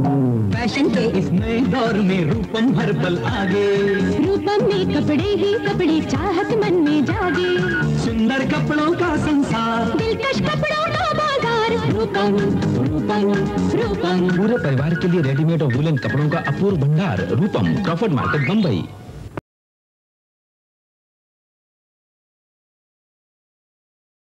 Fashion के इस नए दौर में रूपम हर पल आगे। रूपम में कपड़े ही कपड़े चाहत मन में जागे। सुंदर कपड़ों का संसार। दिलकश कपड़ों का बाज़ार। रूपम रूपम रूपम। पूरे परिवार के लिए रेडीमेड और वुलन कपड़ों का अपूर्व भंडार। रूपम क्रॉफर्ड मार्केट बम्बई